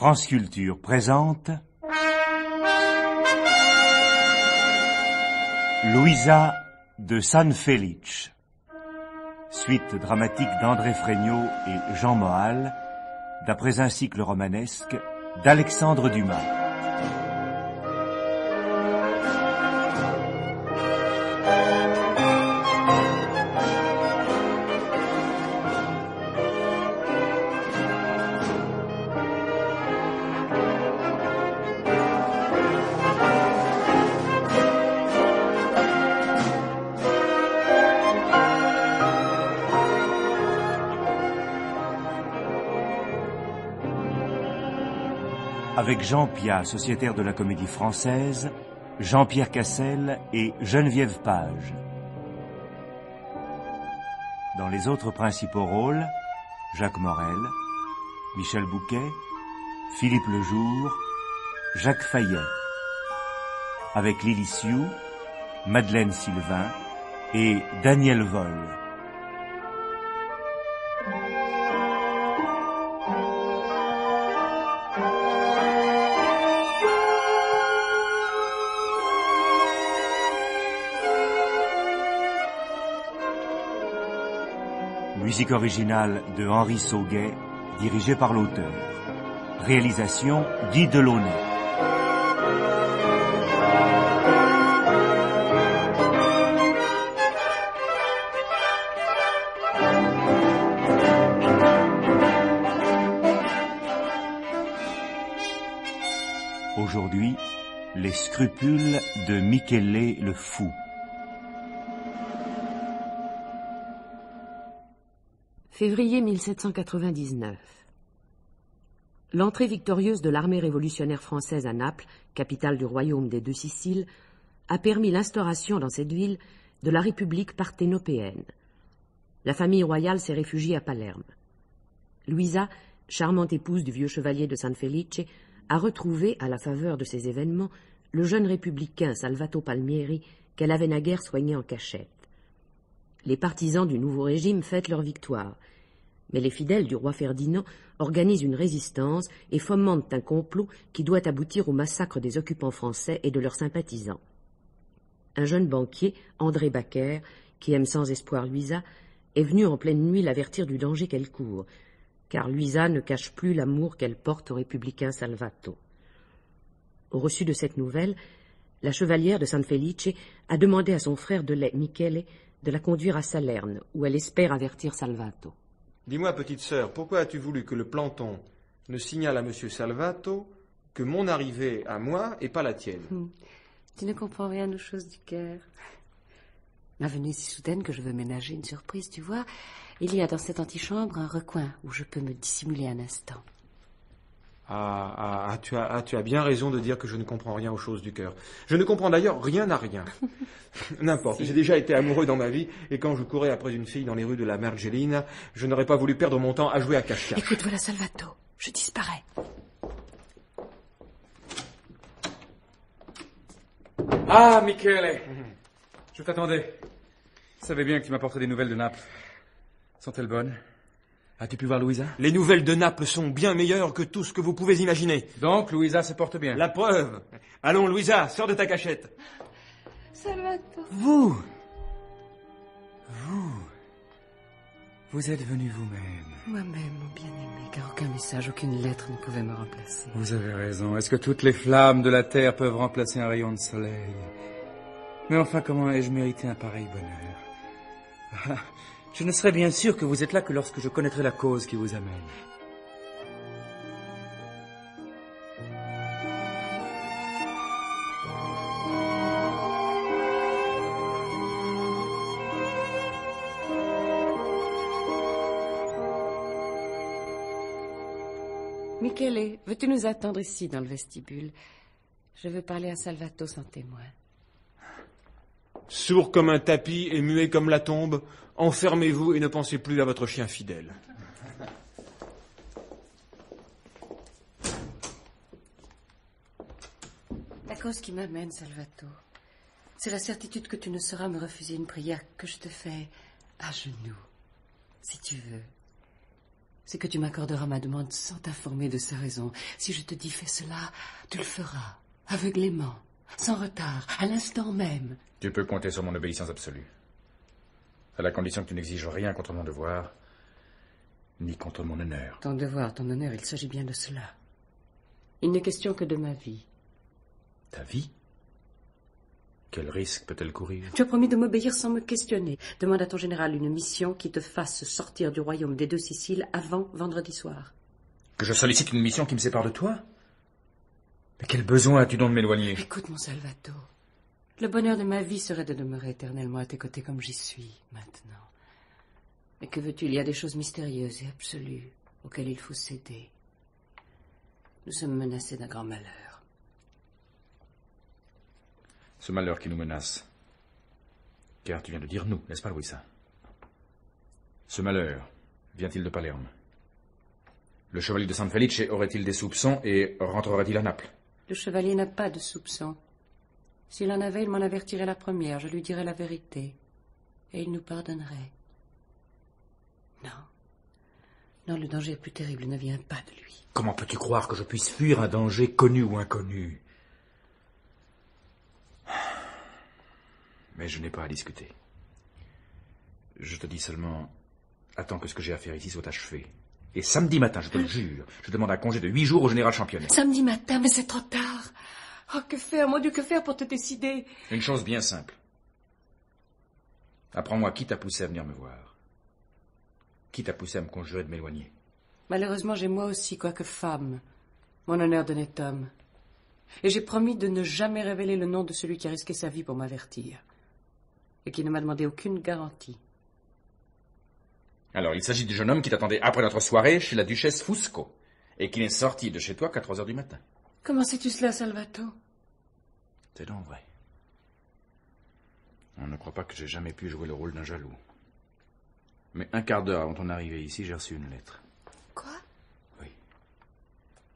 France Culture présente Louisa de San Felice. Suite dramatique d'André Fregnaud et Jean Moal, d'après un cycle romanesque d'Alexandre Dumas. Avec Jean Pia, sociétaire de la comédie française, Jean-Pierre Cassel et Geneviève Page. Dans les autres principaux rôles, Jacques Morel, Michel Bouquet, Philippe Lejour, Jacques Fayet. Avec Lily Sioux, Madeleine Sylvain et Daniel Vol. Musique originale de Henri Sauguet, dirigée par l'auteur. Réalisation Guy Delaunay. Aujourd'hui, les scrupules de Michele le Fou. Février 1799. L'entrée victorieuse de l'armée révolutionnaire française à Naples, capitale du royaume des deux Siciles, a permis l'instauration dans cette ville de la République parthénopéenne. La famille royale s'est réfugiée à Palerme. Louisa, charmante épouse du vieux chevalier de San Felice, a retrouvé, à la faveur de ces événements, le jeune républicain Salvato Palmieri qu'elle avait naguère soigné en cachette. Les partisans du nouveau régime fêtent leur victoire, mais les fidèles du roi Ferdinand organisent une résistance et fomentent un complot qui doit aboutir au massacre des occupants français et de leurs sympathisants. Un jeune banquier, André Baker, qui aime sans espoir Louisa, est venu en pleine nuit l'avertir du danger qu'elle court, car Louisa ne cache plus l'amour qu'elle porte au républicain Salvato. Au reçu de cette nouvelle, la chevalière de San Felice a demandé à son frère de lait, Michele, de la conduire à Salerne, où elle espère avertir Salvato. Dis-moi, petite sœur, pourquoi as-tu voulu que le planton ne signale à M. Salvato que mon arrivée à moi et pas la tienne? Hum. Tu ne comprends rien aux choses du cœur. Ma venue si soudaine que je veux ménager une surprise, tu vois. Il y a dans cette antichambre un recoin où je peux me dissimuler un instant. Ah, ah, ah, tu as, ah, tu as bien raison de dire que je ne comprends rien aux choses du cœur. Je ne comprends d'ailleurs rien à rien. N'importe, j'ai déjà été amoureux dans ma vie, et quand je courais après une fille dans les rues de la Mergelina, je n'aurais pas voulu perdre mon temps à jouer à cache Écoute, voilà Salvato, je disparais. Ah, Michele Je t'attendais. Je savais bien que tu m'apporterais des nouvelles de Naples. Sont-elles bonnes? As-tu pu voir Louisa Les nouvelles de Naples sont bien meilleures que tout ce que vous pouvez imaginer. Donc, Louisa se porte bien. La preuve. Allons, Louisa, sors de ta cachette. Salvatore. Vous Vous Vous êtes venu vous-même. Moi-même, mon bien-aimé, car aucun message, aucune lettre ne pouvait me remplacer. Vous avez raison. Est-ce que toutes les flammes de la terre peuvent remplacer un rayon de soleil? Mais enfin, comment ai-je mérité un pareil bonheur? Ah, je ne serai bien sûr que vous êtes là que lorsque je connaîtrai la cause qui vous amène. Michele, veux-tu nous attendre ici dans le vestibule? Je veux parler à Salvato sans témoin. Sourd comme un tapis et muet comme la tombe, enfermez-vous et ne pensez plus à votre chien fidèle. La cause qui m'amène, Salvato, c'est la certitude que tu ne sauras me refuser une prière que je te fais à genoux, si tu veux. c'est que tu m'accorderas ma demande sans t'informer de sa raison. Si je te dis fais cela, tu le feras, aveuglément, sans retard, à l'instant même. Tu peux compter sur mon obéissance absolue. À la condition que tu n'exiges rien contre mon devoir, ni contre mon honneur. Ton devoir, ton honneur, il s'agit bien de cela. Il n'est question que de ma vie. Ta vie? Quel risque peut-elle courir? Tu as promis de m'obéir sans me questionner. Demande à ton général une mission qui te fasse sortir du royaume des deux Siciles avant vendredi soir. Que je sollicite une mission qui me sépare de toi? Mais quel besoin as-tu donc de m'éloigner? Écoute, mon Salvato. Le bonheur de ma vie serait de demeurer éternellement à tes côtés comme j'y suis maintenant. Mais que veux-tu Il y a des choses mystérieuses et absolues auxquelles il faut céder. Nous sommes menacés d'un grand malheur. Ce malheur qui nous menace. Car tu viens de dire nous, n'est-ce pas, Louisa? Ce malheur vient-il de Palerme? Le chevalier de San Felice aurait-il des soupçons et rentrerait-il à Naples? Le chevalier n'a pas de soupçons. S'il en avait, il m'en avertirait la première, je lui dirais la vérité. Et il nous pardonnerait. Non. Non, le danger plus terrible ne vient pas de lui. Comment peux-tu croire que je puisse fuir un danger connu ou inconnu? Mais je n'ai pas à discuter. Je te dis seulement, attends que ce que j'ai à faire ici soit achevé. Et samedi matin, je te le jure, je demande un congé de huit jours au général championnet. Samedi matin, mais c'est trop tard. Oh, que faire, mon Dieu, que faire pour te décider? Une chose bien simple. Apprends-moi qui t'a poussé à venir me voir. Qui t'a poussé à me conjurer de m'éloigner? Malheureusement, j'ai moi aussi, quoique femme, mon honneur d'honnête homme. Et j'ai promis de ne jamais révéler le nom de celui qui a risqué sa vie pour m'avertir. Et qui ne m'a demandé aucune garantie. Alors, il s'agit du jeune homme qui t'attendait après notre soirée chez la duchesse Fusco, et qui n'est sorti de chez toi qu'à trois heures du matin. Comment sais-tu cela, Salvato C'est donc vrai. On ne croit pas que j'ai jamais pu jouer le rôle d'un jaloux. Mais un quart d'heure avant ton arrivée ici, j'ai reçu une lettre. Quoi? Oui.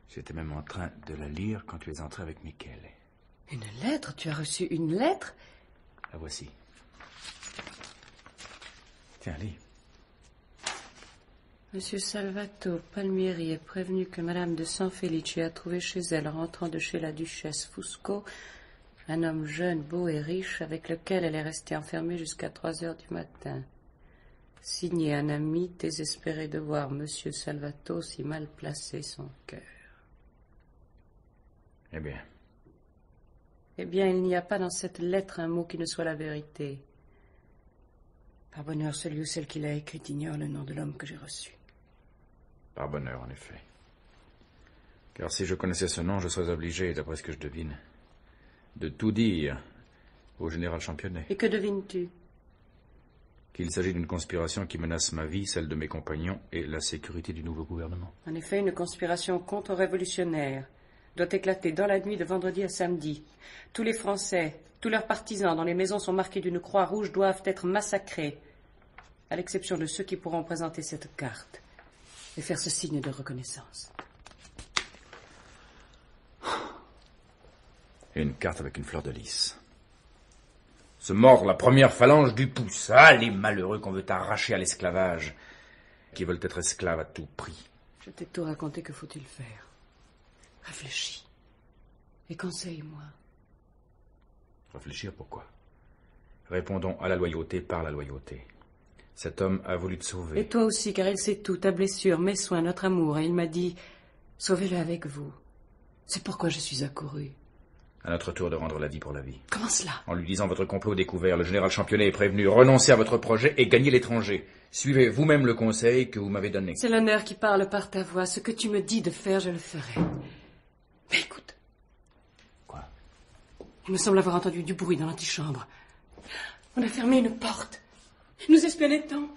J'étais même en train de la lire quand tu es entré avec Michele. Une lettre? Tu as reçu une lettre? La voici. Tiens, lis. Monsieur Salvato Palmieri est prévenu que Madame de San Felice a trouvé chez elle, rentrant de chez la duchesse Fusco, un homme jeune, beau et riche, avec lequel elle est restée enfermée jusqu'à trois heures du matin. Signé un ami désespéré de voir Monsieur Salvato si mal placer son cœur. Eh bien, Eh bien, il n'y a pas dans cette lettre un mot qui ne soit la vérité. Par bonheur, celui ou celle qui l'a écrite ignore le nom de l'homme que j'ai reçu. Par bonheur, en effet. Car si je connaissais ce nom, je serais obligé, d'après ce que je devine, de tout dire au général Championnet. Et que devines-tu? Qu'il s'agit d'une conspiration qui menace ma vie, celle de mes compagnons et la sécurité du nouveau gouvernement. En effet, une conspiration contre-révolutionnaire doit éclater dans la nuit de vendredi à samedi. Tous les Français, tous leurs partisans dont les maisons sont marquées d'une croix rouge doivent être massacrés, à l'exception de ceux qui pourront présenter cette carte et faire ce signe de reconnaissance. Et une carte avec une fleur de lys. Se mordre la première phalange du pouce. Ah, les malheureux qu'on veut arracher à l'esclavage, qui veulent être esclaves à tout prix. Je t'ai tout raconté, que faut-il faire Réfléchis. Et conseille-moi. Réfléchir pourquoi? Répondons à la loyauté par la loyauté. Cet homme a voulu te sauver. Et toi aussi, car il sait tout, ta blessure, mes soins, notre amour, et il m'a dit Sauvez-le avec vous. C'est pourquoi je suis accouru. À notre tour de rendre la vie pour la vie. Comment cela? En lui disant votre complot découvert, le général Championnet est prévenu. Renoncez à votre projet et gagnez l'étranger. Suivez vous-même le conseil que vous m'avez donné. C'est l'honneur qui parle par ta voix. Ce que tu me dis de faire, je le ferai. Mais écoute, Quoi? Il me semble avoir entendu du bruit dans l'antichambre. On a fermé une porte. Nous espionnait-on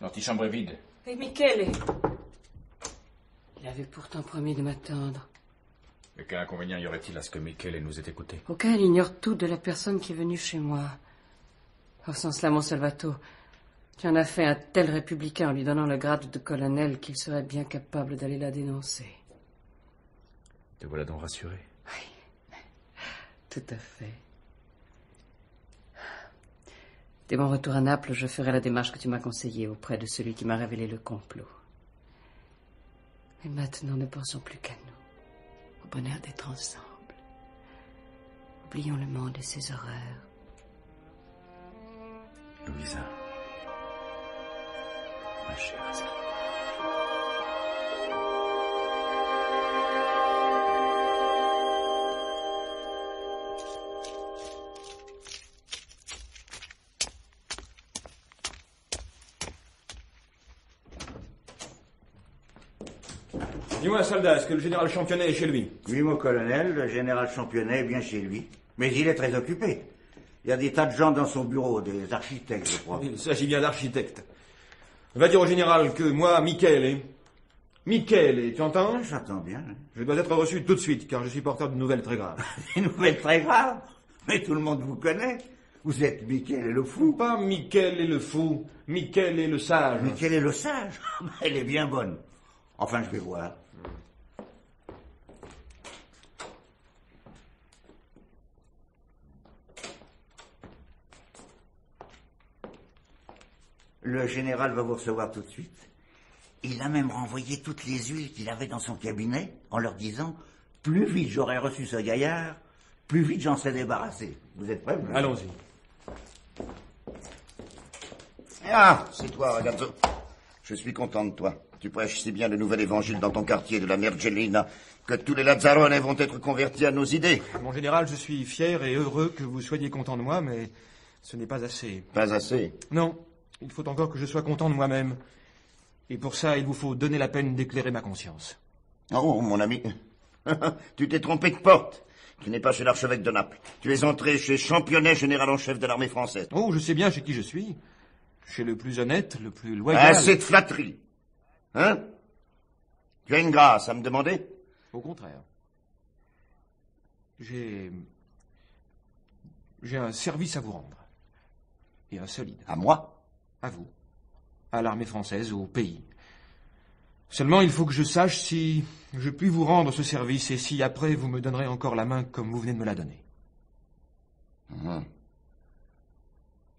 L'antichambre est vide. Et Michele Il avait pourtant promis de m'attendre. Mais quel inconvénient y aurait-il à ce que Michele nous ait écoutés Aucun ignore tout de la personne qui est venue chez moi. En ce sens-là, mon Salvato, tu en as fait un tel républicain en lui donnant le grade de colonel qu'il serait bien capable d'aller la dénoncer. Te voilà donc rassuré. Tout à fait. Dès mon retour à Naples, je ferai la démarche que tu m'as conseillée auprès de celui qui m'a révélé le complot. Mais maintenant, ne pensons plus qu'à nous, au bonheur d'être ensemble. Oublions le monde et ses horreurs. Louisa. Ma chère. Dis-moi, soldat, est-ce que le général Championnet est chez lui? Oui, mon colonel, le général Championnet est bien chez lui. Mais il est très occupé. Il y a des tas de gens dans son bureau, des architectes, je crois. Il s'agit bien d'architecte. Va dire au général que moi, Michele, Michele, tu entends J'entends bien. hein. Je dois être reçu tout de suite, car je suis porteur de nouvelles très graves. Une nouvelle très grave. Mais tout le monde vous connaît. Vous êtes Michel et le fou. Pas Michel et le fou, Michel et le sage. Michel est le sage? Elle est bien bonne. Enfin, je vais voir. Le général va vous recevoir tout de suite. Il a même renvoyé toutes les huiles qu'il avait dans son cabinet en leur disant Plus vite j'aurai reçu ce gaillard, plus vite j'en serai débarrassé. Vous êtes prêts Allons-y. Ah, c'est toi, ragazzo. Je suis content de toi. Tu prêches si bien le nouvel évangile dans ton quartier de la Mergellina que tous les Lazzarones vont être convertis à nos idées. Mon général, je suis fier et heureux que vous soyez content de moi, mais ce n'est pas assez. Pas assez. Non, il faut encore que je sois content de moi-même. Et pour ça, il vous faut donner la peine d'éclairer ma conscience. Oh, mon ami. tu t'es trompé de porte. Tu n'es pas chez l'archevêque de Naples. Tu es entré chez Championnet, général en chef de l'armée française. Oh, je sais bien chez qui je suis. Chez le plus honnête, le plus loyal. Assez de flatterie. Hein? Tu as une grâce à me demander? Au contraire. J'ai. J'ai un service à vous rendre. Et un solide. À moi? À vous. À l'armée française, au pays. Seulement, il faut que je sache si je puis vous rendre ce service et si après vous me donnerez encore la main comme vous venez de me la donner. Mhm.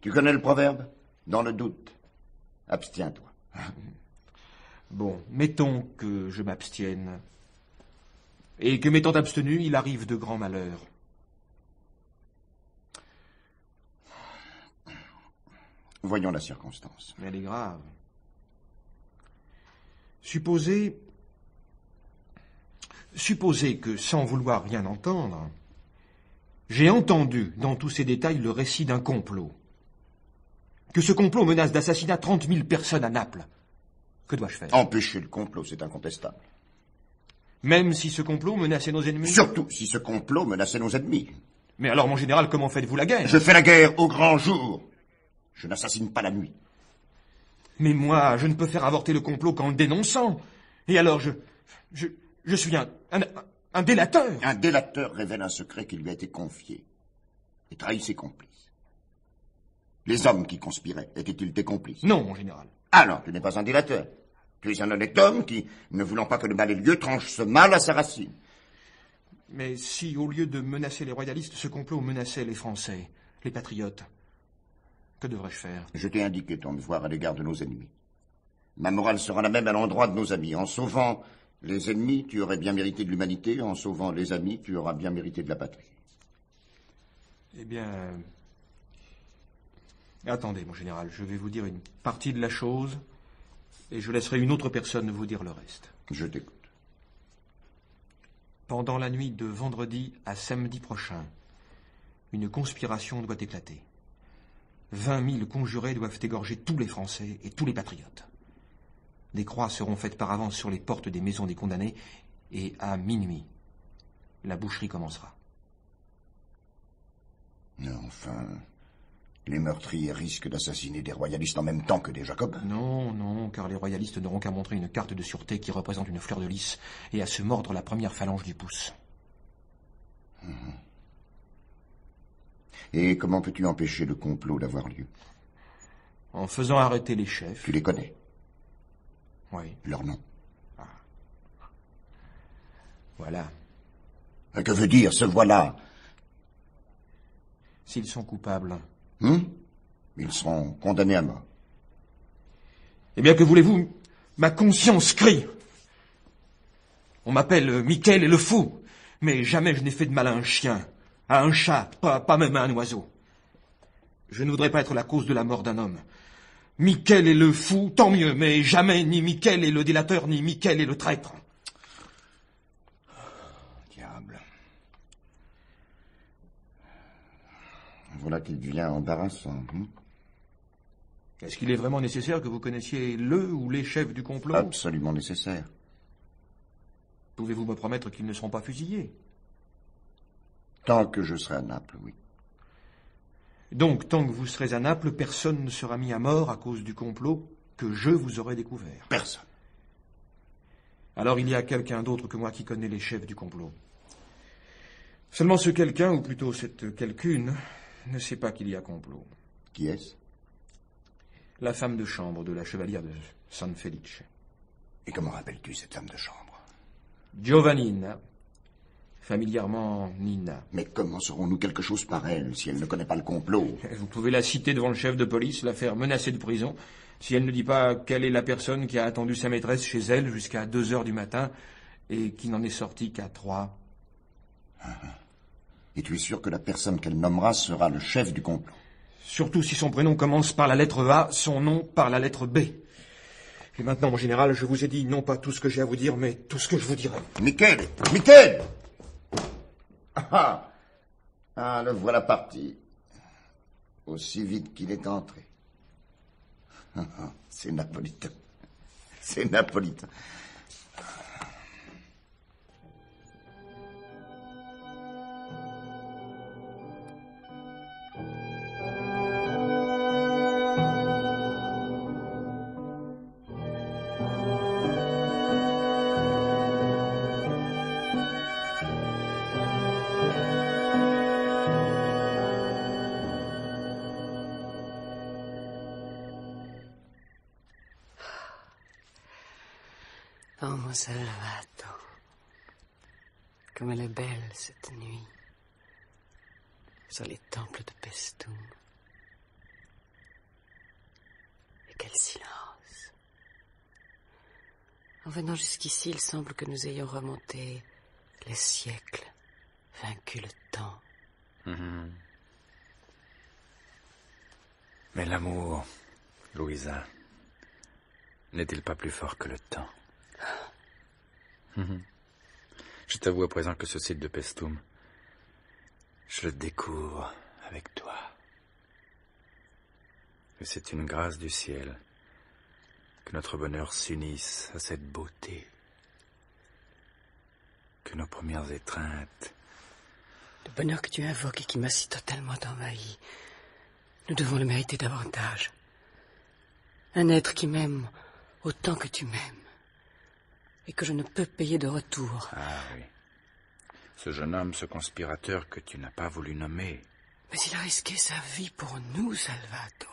Tu connais le proverbe? Dans le doute, abstiens-toi. Bon, mettons que je m'abstienne. Et que m'étant abstenu, il arrive de grands malheurs. Voyons la circonstance. Mais elle est grave. Supposez. Supposez que, sans vouloir rien entendre, j'ai entendu dans tous ces détails le récit d'un complot. Que ce complot menace d'assassinat trente mille personnes à Naples. Que dois-je faire? Empêcher le complot, c'est incontestable. Même si ce complot menaçait nos ennemis? Surtout si ce complot menaçait nos ennemis. Mais alors, mon général, comment faites-vous la guerre? Je fais la guerre au grand jour. Je n'assassine pas la nuit. Mais moi, je ne peux faire avorter le complot qu'en le dénonçant. Et alors, je. Je, je suis un, un. un délateur. Un délateur révèle un secret qui lui a été confié et trahit ses complices. Les hommes qui conspiraient étaient-ils tes complices? Non, mon général. Alors, tu n'es pas un délateur. Tu es un honnête homme qui, ne voulant pas que le mal ait lieu, tranche ce mal à sa racine. Mais si, au lieu de menacer les royalistes, ce complot menaçait les Français, les patriotes, que devrais-je faire? Je t'ai indiqué ton devoir à l'égard de nos ennemis. Ma morale sera la même à l'endroit de nos amis. En sauvant les ennemis, tu aurais bien mérité de l'humanité. En sauvant les amis, tu auras bien mérité de la patrie. Eh bien. Attendez, mon général, je vais vous dire une partie de la chose, et je laisserai une autre personne vous dire le reste. Je t'écoute. Pendant la nuit de vendredi à samedi prochain, une conspiration doit éclater. Vingt mille conjurés doivent égorger tous les Français et tous les patriotes. Des croix seront faites par avance sur les portes des maisons des condamnés, et à minuit, la boucherie commencera. Mais enfin, les meurtriers risquent d'assassiner des royalistes en même temps que des jacobins. Non, non, car les royalistes n'auront qu'à montrer une carte de sûreté qui représente une fleur de lys et à se mordre la première phalange du pouce. Et comment peux-tu empêcher le complot d'avoir lieu? En faisant arrêter les chefs. Tu les connais, Oui, leur nom. voilà. Que veut dire ce voilà? S'ils sont coupables, Hum Ils seront condamnés à mort. Eh bien, que voulez-vous? Ma conscience crie. On m'appelle Michael et le fou, mais jamais je n'ai fait de mal à un chien, à un chat, pas, même à un oiseau. Je ne voudrais pas être la cause de la mort d'un homme. Michael est le fou, tant mieux, mais jamais ni Michael est le délateur, ni Michael est le traître. Voilà qui devient embarrassant. hein. Est-ce qu'il est vraiment nécessaire que vous connaissiez le ou les chefs du complot? Absolument nécessaire. Pouvez-vous me promettre qu'ils ne seront pas fusillés? Tant que je serai à Naples, oui. Donc, tant que vous serez à Naples, personne ne sera mis à mort à cause du complot que je vous aurai découvert. Personne. Alors il y a quelqu'un d'autre que moi qui connaît les chefs du complot. Seulement ce quelqu'un, ou plutôt cette quelqu'une, ne sait pas qu'il y a complot. Qui est-ce? La femme de chambre de la chevalière de San Felice. Et comment rappelles-tu cette femme de chambre? Giovannina, familièrement Nina. Mais comment saurons-nous quelque chose par elle si elle ne connaît pas le complot? Vous pouvez la citer devant le chef de police, la faire menacer de prison, si elle ne dit pas quelle est la personne qui a attendu sa maîtresse chez elle jusqu'à deux heures du matin et qui n'en est sortie qu'à trois. Et tu es sûr que la personne qu'elle nommera sera le chef du complot? Surtout si son prénom commence par la lettre A, son nom par la lettre B. Et maintenant, mon général, je vous ai dit non pas tout ce que j'ai à vous dire, mais tout ce que je vous dirai. Michael Michael Ah ah Ah, le voilà parti. Aussi vite qu'il est entré. Ah, ah, C'est napolitain. C'est napolitain. Sur les temples de Pestum. Et quel silence. En venant jusqu'ici, il semble que nous ayons remonté les siècles, vaincu le temps. Mhm. Mais l'amour, Louisa, n'est-il pas plus fort que le temps? Mhm. Je t'avoue à présent que ce site de Pestum, je le découvre avec toi. Que c'est une grâce du ciel que notre bonheur s'unisse à cette beauté. Que nos premières étreintes Le bonheur que tu invoques et qui m'a si totalement envahi, nous devons le mériter davantage. Un être qui m'aime autant que tu m'aimes et que je ne peux payer de retour. Ah oui. Ce jeune homme, ce conspirateur que tu n'as pas voulu nommer. Mais il a risqué sa vie pour nous, Salvato.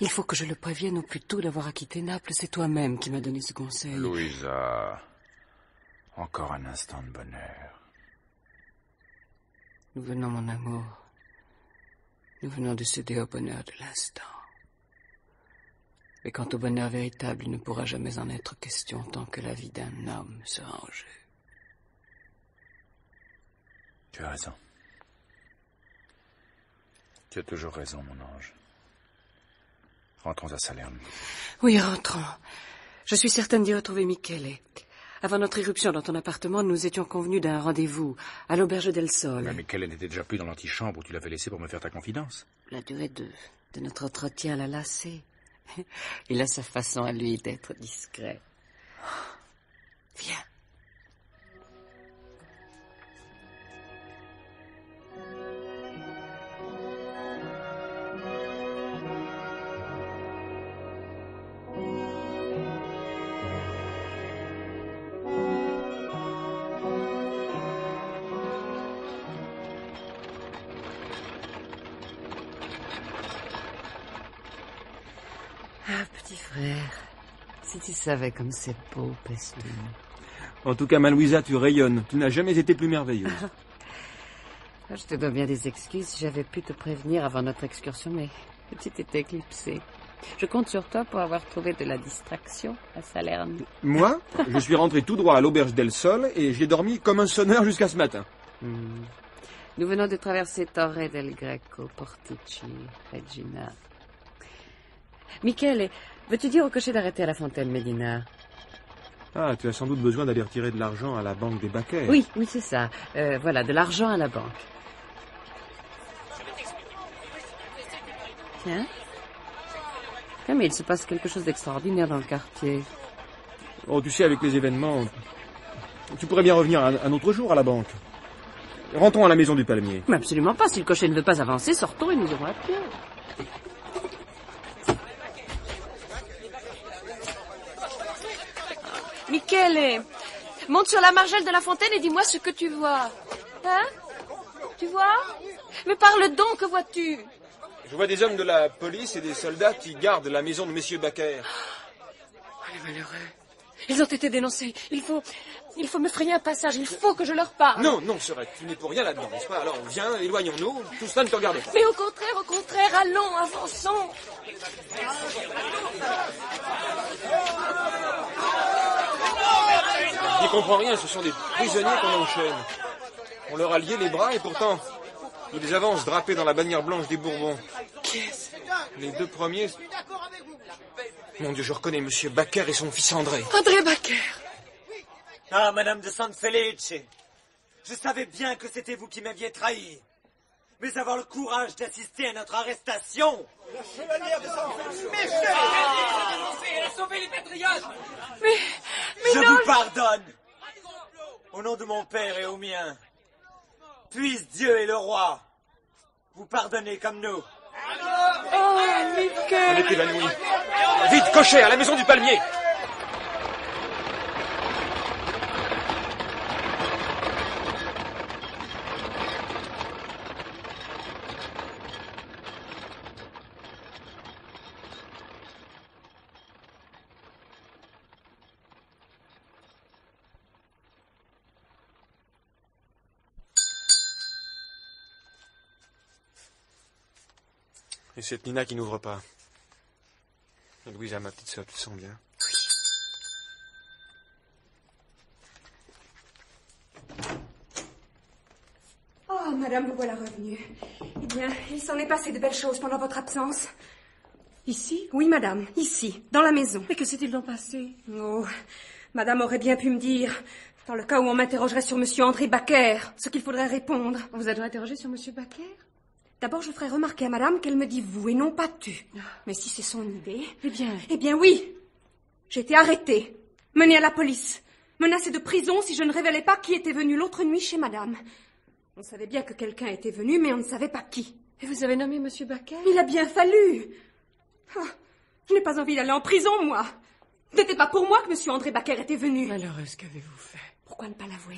Il faut que je le prévienne au plus tôt d'avoir acquitté Naples. C'est toi-même qui m'as donné ce conseil. Louisa, encore un instant de bonheur. Nous venons, mon amour. Nous venons de céder au bonheur de l'instant. Mais quant au bonheur véritable, il ne pourra jamais en être question tant que la vie d'un homme sera en jeu. Tu as raison. Tu as toujours raison, mon ange. Rentrons à Salerne. Oui, rentrons. Je suis certaine d'y retrouver Michele. Avant notre irruption dans ton appartement, nous étions convenus d'un rendez-vous à l'auberge del Sol. Mais Michel n'était déjà plus dans l'antichambre où tu l'avais laissé pour me faire ta confidence. La durée de, de notre entretien l'a lassé. Il a sa façon à lui d'être discret. Viens. Si tu savais comme c'est beau, Pestum. En tout cas, ma Louisa, tu rayonnes. Tu n'as jamais été plus merveilleuse. Ah, Je te dois bien des excuses. J'avais pu te prévenir avant notre excursion, mais Tu t'es éclipsé. Je compte sur toi pour avoir trouvé de la distraction à Salerne. Moi, je suis rentré tout droit à l'auberge d'El Sol et j'ai dormi comme un sonneur jusqu'à ce matin. Hmm. Nous venons de traverser Torre del Greco, Portici, Regina. Michele, veux-tu dire au cocher d'arrêter à la fontaine Medina Ah, tu as sans doute besoin d'aller retirer de l'argent à la banque des Baquets. Oui, oui, c'est ça. Euh, voilà, de l'argent à la banque. Tiens. Tiens, mais il se passe quelque chose d'extraordinaire dans le quartier. Oh, tu sais, avec les événements, tu pourrais bien revenir un, un autre jour à la banque. Rentrons à la maison du palmier. Mais absolument pas. Si le cocher ne veut pas avancer, sortons et nous irons à pied. Michele, monte sur la margelle de la fontaine et dis-moi ce que tu vois. Hein? Tu vois? Mais parle donc, que vois-tu? Je vois des hommes de la police et des soldats qui gardent la maison de Monsieur Baker. Oh, les malheureux. Ils ont été dénoncés. Il faut... Il faut me frayer un passage. Il faut que je leur parle. Non, non, Sorette, tu n'es pour rien là-dedans, n'est-ce pas? Alors, viens, éloignons-nous. Tout cela ne te regarde pas. Mais au contraire, au contraire, allons, avançons. J'y comprends rien, ce sont des prisonniers qu'on enchaîne. On leur a lié les bras et pourtant, ils avancent drapés dans la bannière blanche des Bourbons. Les deux premiers... Mon Dieu, je reconnais Monsieur Baker et son fils André. André Baker. Ah, Madame de San Felice, je savais bien que c'était vous qui m'aviez trahi. Mais avoir le courage d'assister à notre arrestation... La chevalière de San Felice Elle a sauvé les patriotes Mais... mais Je non vous pardonne Au nom de mon père et au mien. Puisse Dieu et le roi vous pardonner comme nous. Oh, On est évanoui. Vite, cocher, à la maison du palmier Et cette Nina qui n'ouvre pas. Et Louisa, ma petite soeur, tu te sens bien Oh, madame, vous voilà revenue. Eh bien, il s'en est passé de belles choses pendant votre absence. Ici? Oui, madame, ici, dans la maison. Mais que s'est-il donc passé? Oh, madame aurait bien pu me dire, dans le cas où on m'interrogerait sur monsieur André Baker, ce qu'il faudrait répondre. On vous a donc interrogé sur Monsieur Baker? D'abord, je ferai remarquer à madame qu'elle me dit vous et non pas tu. Mais si c'est son idée. Eh bien... Eh bien, oui. J'ai été arrêtée, menée à la police, menacée de prison si je ne révélais pas qui était venu l'autre nuit chez madame. On savait bien que quelqu'un était venu, mais on ne savait pas qui. Et vous avez nommé Monsieur Baker Il a bien fallu. Ah, je n'ai pas envie d'aller en prison, moi. Ce n'était pas pour moi que monsieur André Baker était venu. Malheureuse, qu'avez-vous fait? Pourquoi ne pas l'avouer?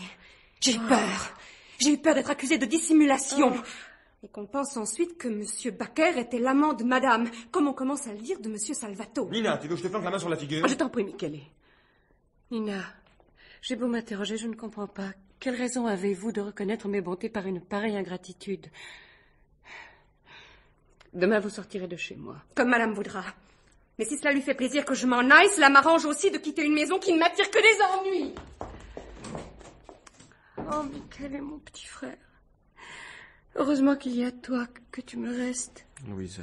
J'ai eu peur. J'ai eu peur d'être accusée de dissimulation. Oh. Et qu'on pense ensuite que monsieur Baker était l'amant de madame, comme on commence à le dire de monsieur Salvato. Nina, tu veux que je te flanque la main sur la figure Ah, Je t'en prie, Michele. Nina, j'ai beau m'interroger, je ne comprends pas. Quelle raison avez-vous de reconnaître mes bontés par une pareille ingratitude? Demain, vous sortirez de chez moi. Comme madame voudra. Mais si cela lui fait plaisir que je m'en aille, cela m'arrange aussi de quitter une maison qui ne m'attire que des ennuis. Oh, Michele, mon petit frère. Heureusement qu'il y a toi, que tu me restes. Louisa,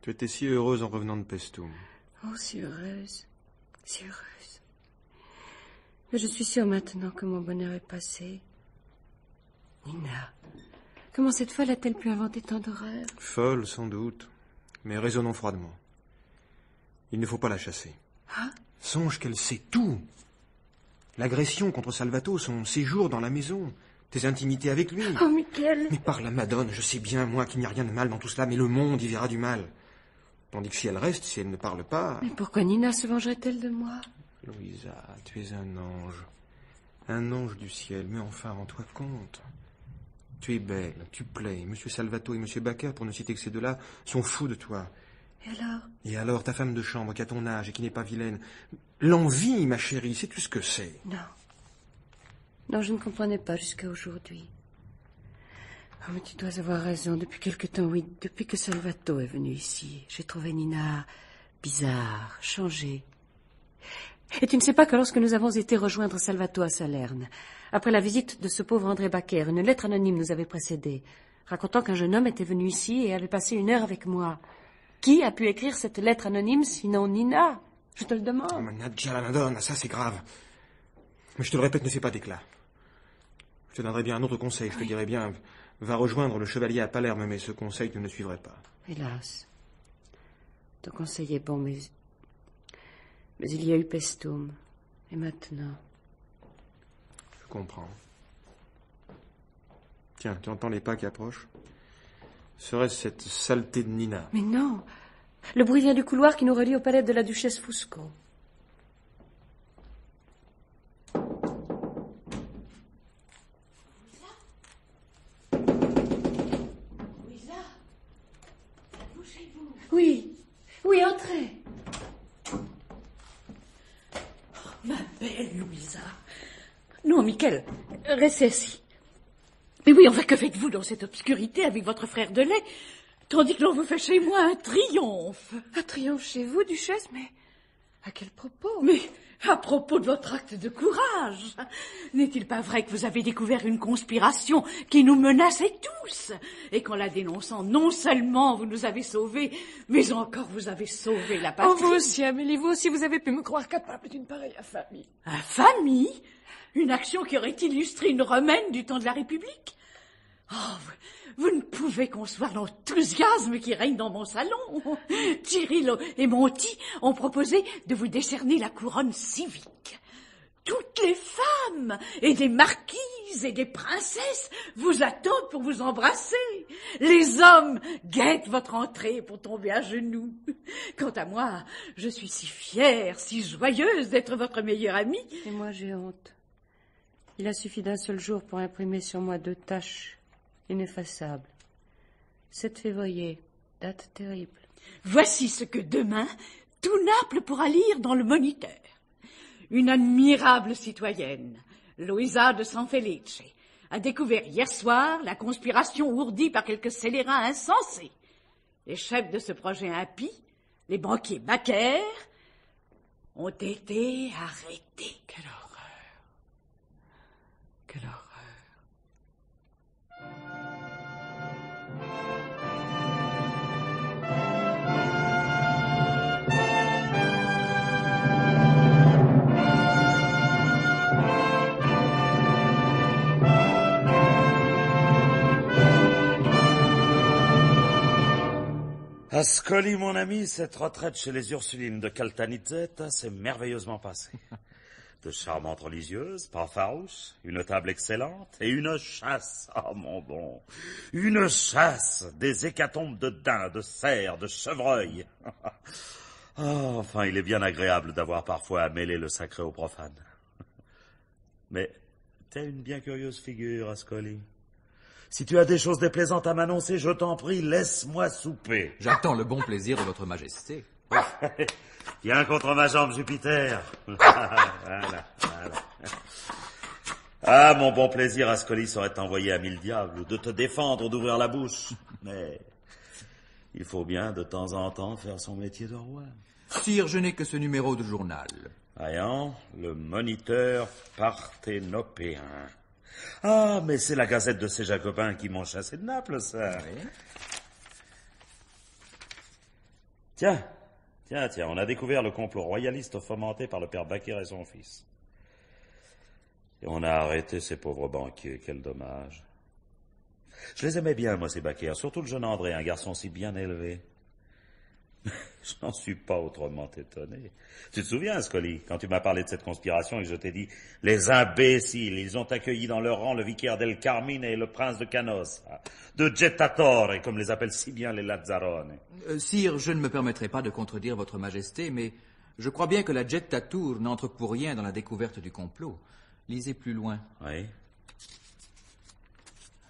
tu étais si heureuse en revenant de Pestum. Oh, si heureuse, si heureuse. Mais je suis sûre maintenant que mon bonheur est passé. Nina, comment cette folle a-t-elle pu inventer tant d'horreurs? Folle, sans doute, mais raisonnons froidement. Il ne faut pas la chasser. Ah Songe qu'elle sait tout. L'agression contre Salvato, son séjour dans la maison, tes intimités avec lui. Oh, Michel Mais par la Madone, je sais bien, moi, qu'il n'y a rien de mal dans tout cela, mais le monde y verra du mal. Tandis que si elle reste, si elle ne parle pas... Mais pourquoi Nina se vengerait-elle de moi? Louisa, tu es un ange. Un ange du ciel, mais enfin, rends-toi compte. Tu es belle, tu plais. Monsieur Salvato et Monsieur Baker, pour ne citer que ces deux-là, sont fous de toi. Et alors? Et alors, ta femme de chambre, qui a ton âge et qui n'est pas vilaine. L'envie, ma chérie, sais-tu ce que c'est? Non. Non, je ne comprenais pas jusqu'à aujourd'hui. Ah, mais tu dois avoir raison. Depuis quelque temps, oui, depuis que Salvato est venu ici, j'ai trouvé Nina bizarre, changée. Et tu ne sais pas que lorsque nous avons été rejoindre Salvato à Salerne, après la visite de ce pauvre André Baquer, une lettre anonyme nous avait précédé, racontant qu'un jeune homme était venu ici et avait passé une heure avec moi. Qui a pu écrire cette lettre anonyme sinon Nina? Je te le demande. Oh, Nadja ça c'est grave. Mais je te le répète, ne fais pas d'éclat. Je te donnerais bien un autre conseil. Je te dirais bien, va rejoindre le chevalier à Palerme, mais ce conseil, tu ne suivrais pas. Hélas. Ton conseil est bon, mais. Mais il y a eu Pestum. Et maintenant? Je comprends. Tiens, tu entends les pas qui approchent? Serait-ce cette saleté de Nina? Mais non Le bruit vient du couloir qui nous relie au palais de la duchesse Fusco. Oui, oui, entrez. Ma belle Louisa. Non, Michael, restez assis. Mais oui, enfin, que faites-vous dans cette obscurité avec votre frère de lait, tandis que l'on vous fait chez moi un triomphe? Un triomphe chez vous, duchesse, mais à quel propos? Mais à propos de votre acte de courage, n'est-il pas vrai que vous avez découvert une conspiration qui nous menaçait tous et qu'en la dénonçant, non seulement vous nous avez sauvés, mais encore vous avez sauvé la patrie? Oh, vous aussi, Amélie, vous aussi, vous avez pu me croire capable d'une pareille infamie. Infamie? Une action qui aurait illustré une romaine du temps de la République? Oh, vous, ne pouvez concevoir l'enthousiasme qui règne dans mon salon. Cyril et Monty ont proposé de vous décerner la couronne civique. Toutes les femmes, et des marquises et des princesses, vous attendent pour vous embrasser. Les hommes guettent votre entrée pour tomber à genoux. Quant à moi, je suis si fière, si joyeuse d'être votre meilleure amie. Et moi, j'ai honte. Il a suffi d'un seul jour pour imprimer sur moi deux taches ineffaçable. 7 février, date terrible. Voici ce que demain tout Naples pourra lire dans le Moniteur. Une admirable citoyenne, Louisa de San Felice, a découvert hier soir la conspiration ourdie par quelques scélérats insensés. Les chefs de ce projet impie, les banquiers Baker, ont été arrêtés. Quelle horreur. Quelle horreur. Ascoli, mon ami, cette retraite chez les Ursulines de Caltanizetta s'est merveilleusement passée. De charmantes religieuses, pas farouches, une table excellente et une chasse. Ah, mon bon. Une chasse, des hécatombes de daims, de cerfs, de chevreuils. Ah, enfin, il est bien agréable d'avoir parfois à mêler le sacré au profane. Mais t'as une bien curieuse figure, Ascoli. Si tu as des choses déplaisantes à m'annoncer, je t'en prie, laisse-moi souper. J'attends le bon plaisir de votre majesté. Viens contre ma jambe, Jupiter. voilà, voilà. Ah, mon bon plaisir, Ascoli serait envoyé à mille diables, de te défendre ou d'ouvrir la bouche. Mais il faut bien de temps en temps faire son métier de roi. Sire, je n'ai que ce numéro de journal. Voyons, le moniteur parthénopéen. Ah, mais c'est la gazette de ces Jacobins qui m'ont chassé de Naples, ça. Tiens, tiens, tiens, on a découvert le complot royaliste fomenté par le père Baquer et son fils. Et on a arrêté ces pauvres banquiers, quel dommage. Je les aimais bien, moi, ces Baquer, surtout le jeune André, un garçon si bien élevé. Je n'en suis pas autrement étonné. Tu te souviens, Scully, quand tu m'as parlé de cette conspiration et que je t'ai dit, les imbéciles, ils ont accueilli dans leur rang le vicaire del Carmine et le prince de Canossa, de Gettatore, comme les appellent si bien les Lazzarone. Euh, sire, je ne me permettrai pas de contredire votre majesté, mais je crois bien que la Jettatur n'entre pour rien dans la découverte du complot. Lisez plus loin. Oui.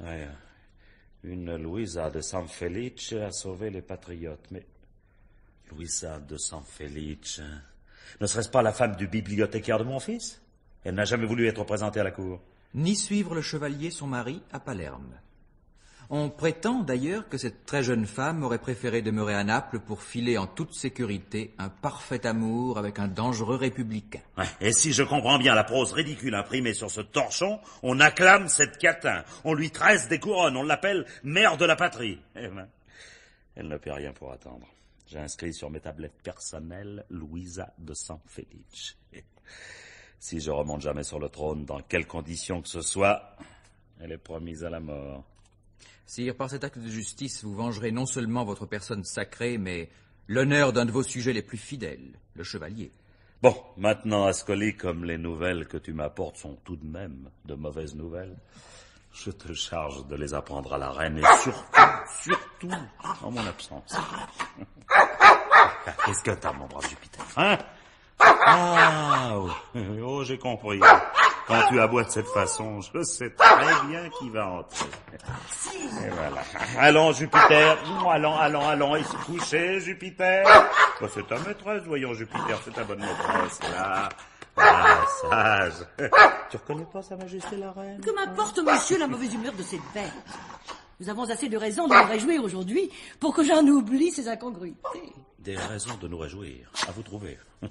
Oui. Une Louisa de San Felice a sauvé les patriotes, mais Louisa de San Felice. Ne serait-ce pas la femme du bibliothécaire de mon fils? Elle n'a jamais voulu être présentée à la cour. Ni suivre le chevalier, son mari, à Palerme. On prétend d'ailleurs que cette très jeune femme aurait préféré demeurer à Naples pour filer en toute sécurité un parfait amour avec un dangereux républicain. et si je comprends bien la prose ridicule imprimée sur ce torchon, on acclame cette catin, on lui tresse des couronnes, on l'appelle mère de la patrie. Eh ben, elle ne paie rien pour attendre. J'ai inscrit sur mes tablettes personnelles Louisa de San Felice. Si je remonte jamais sur le trône, dans quelles conditions que ce soit, elle est promise à la mort. Sire, par cet acte de justice, vous vengerez non seulement votre personne sacrée, mais l'honneur d'un de vos sujets les plus fidèles, le chevalier. Bon, maintenant, Ascoli, comme les nouvelles que tu m'apportes sont tout de même de mauvaises nouvelles, je te charge de les apprendre à la reine et surtout, surtout, en mon absence. Qu'est-ce que t'as, mon brave Jupiter, hein? Ah, oh, oh j'ai compris. Quand tu aboies de cette façon, je sais très bien qui va entrer. Et voilà. Allons, Jupiter. Allons, allons, allons. Et se coucher, Jupiter. C'est ta maîtresse, voyons, Jupiter. C'est ta bonne maîtresse, là. Ah, sage. Tu reconnais pas Sa Majesté la Reine? Que m'importe, monsieur, la mauvaise humeur de cette bête? Nous avons assez de raisons de nous réjouir aujourd'hui pour que j'en oublie ces incongruités. Des raisons de nous réjouir. À vous trouver.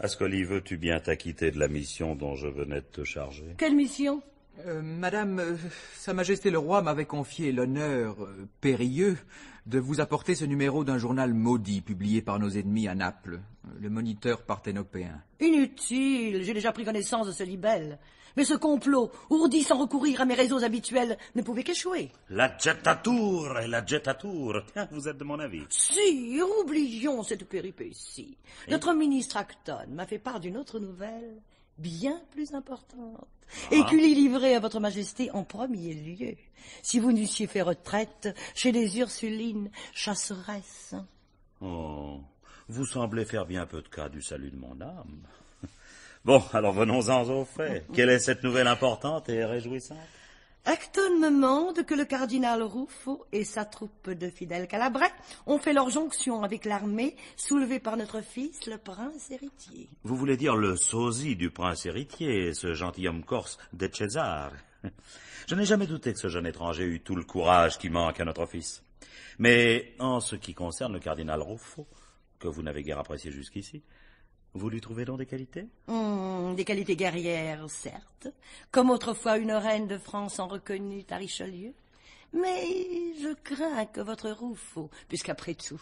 Ascoli, veux-tu bien t'acquitter de la mission dont je venais de te charger? Quelle mission? Euh, Madame, euh, Sa Majesté le Roi m'avait confié l'honneur euh, périlleux de vous apporter ce numéro d'un journal maudit publié par nos ennemis à Naples, le Moniteur parthénopéen. Inutile, j'ai déjà pris connaissance de ce libelle. Mais ce complot, ourdi sans recourir à mes réseaux habituels, ne pouvait qu'échouer. La jettatour et la jettatour. Tiens, vous êtes de mon avis. Si, oublions cette péripétie. Notre ministre Acton m'a fait part d'une autre nouvelle, bien plus importante, et Ah. qu'il est livré à votre majesté en premier lieu, si vous n'eussiez fait retraite chez les Ursulines chasseresses. Oh, vous semblez faire bien peu de cas du salut de mon âme. Bon, alors venons-en aux faits. Quelle est cette nouvelle importante et réjouissante? Acton me mande que le cardinal Ruffo et sa troupe de fidèles calabrais ont fait leur jonction avec l'armée soulevée par notre fils, le prince héritier. Vous voulez dire le sosie du prince héritier, ce gentilhomme corse de César. Je n'ai jamais douté que ce jeune étranger eût tout le courage qui manque à notre fils. Mais en ce qui concerne le cardinal Ruffo, que vous n'avez guère apprécié jusqu'ici, vous lui trouvez donc des qualités? Hmm, des qualités guerrières, certes, comme autrefois une reine de France en reconnut à Richelieu. Mais je crains que votre Ruffo, puisqu'après tout,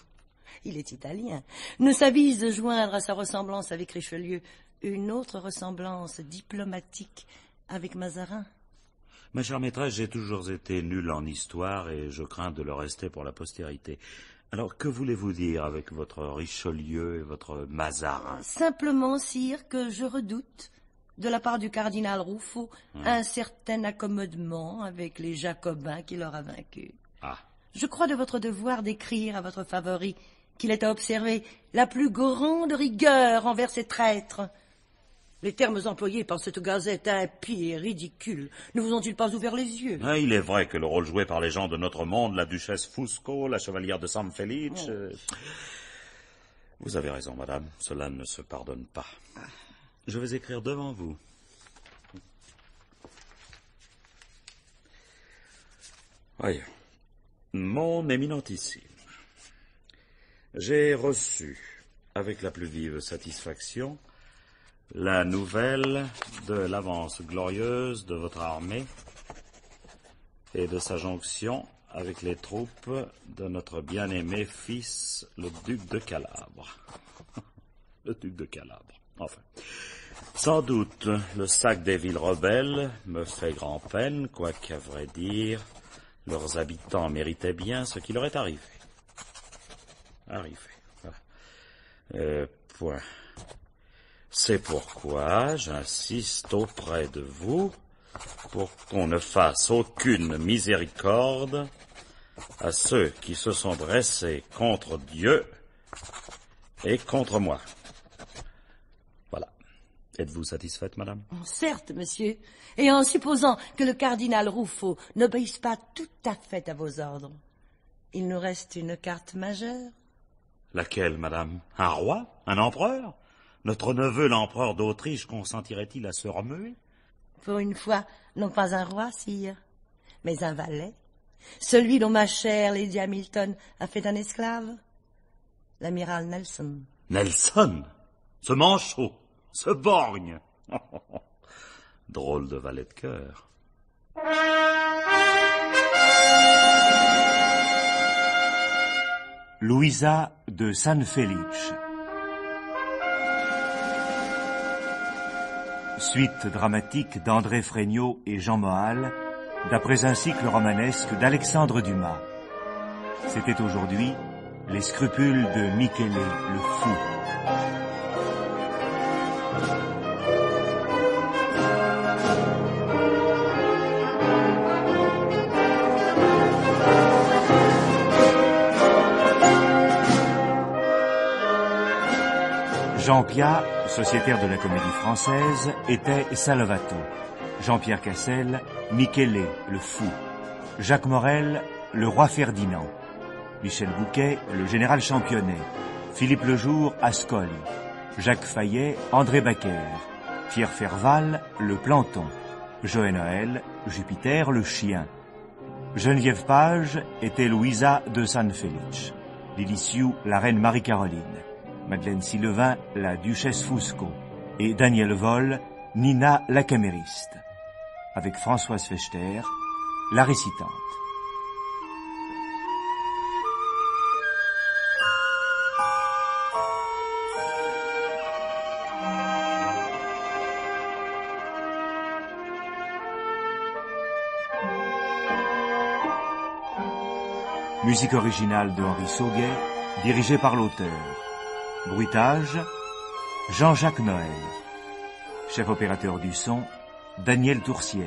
il est italien, ne s'avise de joindre à sa ressemblance avec Richelieu une autre ressemblance diplomatique avec Mazarin. Ma chère maîtresse, j'ai toujours été nul en histoire et je crains de le rester pour la postérité. Alors, que voulez-vous dire avec votre Richelieu et votre Mazarin? Simplement, sire, que je redoute, de la part du cardinal Ruffo, Hmm. un certain accommodement avec les Jacobins qui l'aura vaincu. Ah. Je crois de votre devoir d'écrire à votre favori qu'il est à observer la plus grande rigueur envers ces traîtres. Les termes employés par cette gazette impie et ridicule ne vous ont-ils pas ouvert les yeux? Ah, il est vrai que le rôle joué par les gens de notre monde, la duchesse Fusco, la chevalière de San Felice... Oh. euh, Vous avez raison, madame, cela ne se pardonne pas. Je vais écrire devant vous. Voyons. Mon éminentissime, j'ai reçu, avec la plus vive satisfaction, la nouvelle de l'avance glorieuse de votre armée et de sa jonction avec les troupes de notre bien-aimé fils, le duc de Calabre. le duc de Calabre, enfin. Sans doute, le sac des villes rebelles me fait grand-peine, quoiqu'à vrai dire, leurs habitants méritaient bien ce qui leur est arrivé. Arrivé. Euh, point. C'est pourquoi j'insiste auprès de vous pour qu'on ne fasse aucune miséricorde à ceux qui se sont dressés contre Dieu et contre moi. Voilà. Êtes-vous satisfaite, madame? Certes, monsieur, et en supposant que le cardinal Ruffo n'obéisse pas tout à fait à vos ordres, il nous reste une carte majeure. Laquelle, madame? Un roi? Un empereur? Notre neveu, l'empereur d'Autriche, consentirait-il à se remuer? Pour une fois, non pas un roi, sire, mais un valet, Celui dont ma chère Lady Hamilton a fait un esclave L'amiral Nelson. Nelson Ce manchot Ce borgne Drôle de valet de cœur. Louisa de San Felice. Suite dramatique d'André Fregnault et Jean Moal, d'après un cycle romanesque d'Alexandre Dumas. C'était aujourd'hui Les scrupules de Michele le fou. Jean sociétaire de la comédie française, était Salvato. Jean-Pierre Cassel, Michele, le fou. Jacques Morel, le roi Ferdinand. Michel Bouquet, le général Championnet. Philippe Lejour, Ascoli. Jacques Fayet, André Baquer. Pierre Ferval, le planton. Joël Noël, Jupiter, le chien. Geneviève Page était Louisa de San Felice. Lily la reine Marie-Caroline. Madeleine Sylvain, la duchesse Fusco, et Daniel Vol, Nina la camériste, avec Françoise Fechter, la récitante. Musique originale de Henri Sauguet, dirigée par l'auteur. Bruitage, Jean-Jacques Noël. Chef opérateur du son, Daniel Toursière.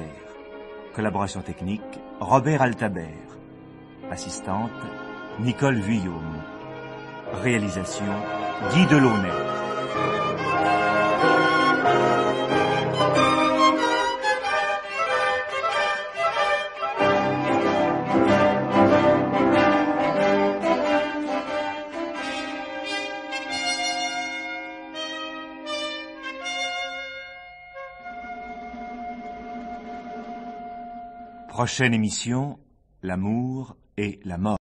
Collaboration technique, Robert Altabert. Assistante, Nicole Vuillaume. Réalisation, Guy Delaunay. Prochaine émission, l'amour et la mort.